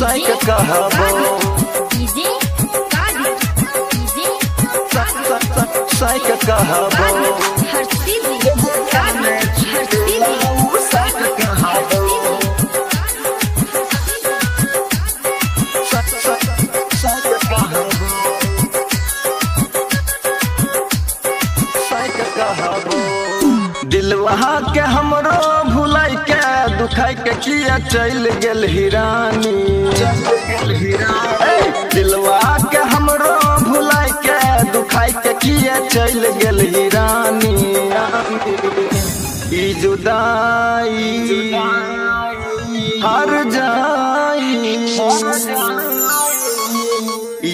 साइक कहबो साइक कहबो हर हर दिलवा के हमरो भुलाई के दुखाई के किया चल गेल हिरानी। चल गेल हिरानी। ई जुदाई, हर जाई।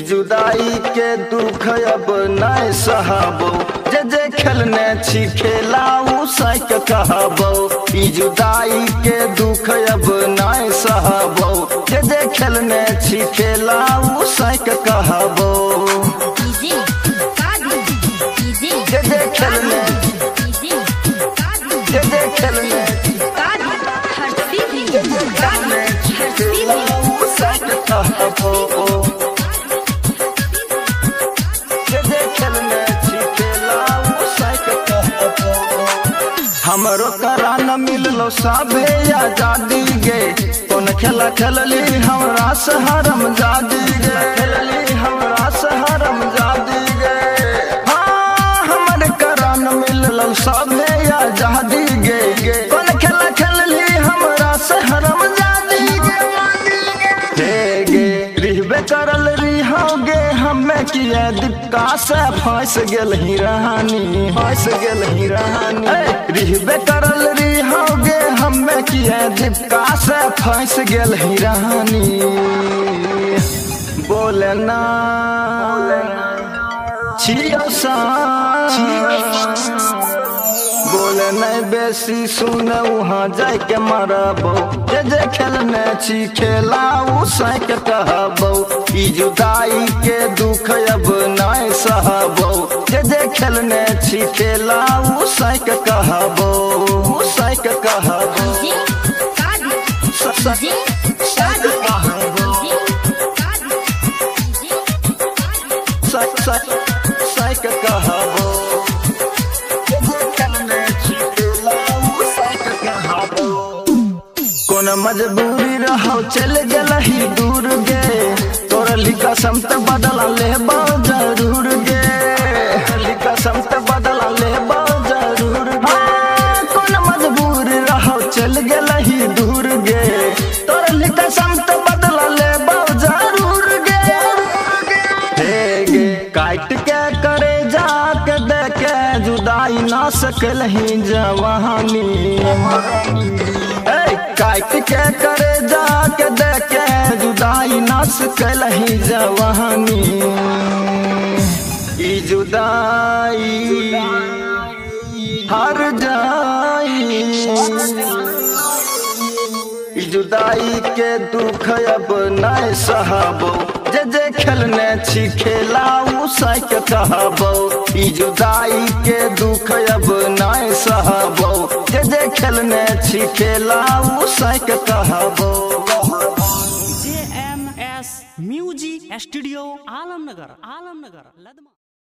जुदाई के दुख अब नहीं सहबो। जे जे खेलने छी, खेलाऊ, साइक कहबो। जुदाई के दुख अब खेलने छी खेलाऊ साइक कहबो। Oh, oh, oh. जे जे खेलने जे जे खेलने कादी हर सीधी कादी हर सीधी खेलाऊ साइक कहबो। हमरो करा न मिललो साबे आज़ादी गे कौन खेला खेलली हमरा से हरम जादी गे खेलली हमरा से हरम जादी गे हाँ हमर करा न मिललो साबे आज़ादी गे गे कौन खेला खेलली हमरा से हरम जादी गे गे, रिहबे करल रिहोगे हमें किया दिक्का से फंस गेल ही रहानी फंस गेल ही रानी रिहबे करल रिहोगे हमें किया दिक्का से फंस गेल ही रहानी। बोलना छियो सा। बेसी सुन वहाँ जाय के मरबो जे जे खेलने छी खेलाऊ साइक कहबो ई जुदाई के दुख अब नहीं सहबो जे जे खेलने छी साइक कहबो साइक कहबो साइक कहबो मजबूरी रहो, चल गल ही दूर गे। तोर लिखा समत बदल ले ज़रूर गे। लिखा समत बदल ले ज़रूर गे। कौन मजबूरी रहो, चल गल ही दूर गे। तोर लिखा समत बदल ले ज़रूर गे। हे गे काट के करे जाके देखे, जुदाई ना सकल ही जवानी। काट के करे जाके देखे, जुदाई ना सकल ही जवानी जुदाई, हर जाई। जुदाई के दुख अब नहीं सहबो। जे जे खेलने छी खेलाऊ साइक कहबो ई जुदाई के दुख अब नहीं सहबो। जे ने कहबो जे M S music studio Alamnagar Alamnagar Ladma.